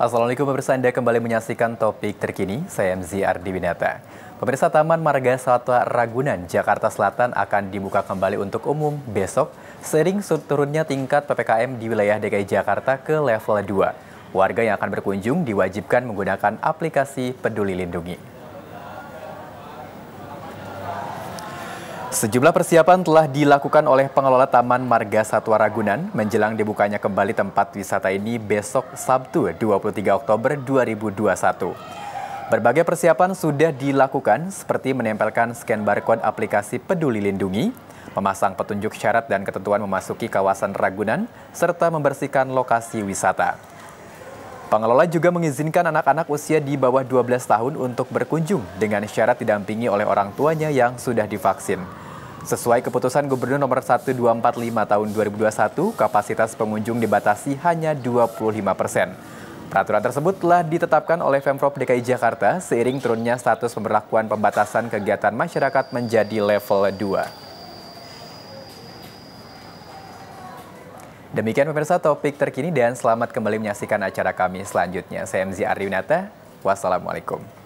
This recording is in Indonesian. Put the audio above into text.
Assalamualaikum pemirsa Anda kembali menyaksikan topik terkini, saya MZ Ardi Winata. Pemirsa Taman Marga Satwa Ragunan, Jakarta Selatan akan dibuka kembali untuk umum besok sering turunnya tingkat PPKM di wilayah DKI Jakarta ke level 2. Warga yang akan berkunjung diwajibkan menggunakan aplikasi Peduli Lindungi. Sejumlah persiapan telah dilakukan oleh pengelola Taman Marga Satwa Ragunan menjelang dibukanya kembali tempat wisata ini besok Sabtu 23 Oktober 2021. Berbagai persiapan sudah dilakukan seperti menempelkan scan barcode aplikasi Peduli Lindungi, memasang petunjuk syarat dan ketentuan memasuki kawasan Ragunan, serta membersihkan lokasi wisata. Pengelola juga mengizinkan anak-anak usia di bawah 12 tahun untuk berkunjung dengan syarat didampingi oleh orang tuanya yang sudah divaksin. Sesuai keputusan Gubernur nomor 1245 tahun 2021, kapasitas pengunjung dibatasi hanya 25 persen. Peraturan tersebut telah ditetapkan oleh Pemprov DKI Jakarta seiring turunnya status pemberlakuan pembatasan kegiatan masyarakat menjadi level 2. Demikian pemirsa topik terkini dan selamat kembali menyaksikan acara kami selanjutnya. Saya MZ Ardiwinata, wassalamualaikum.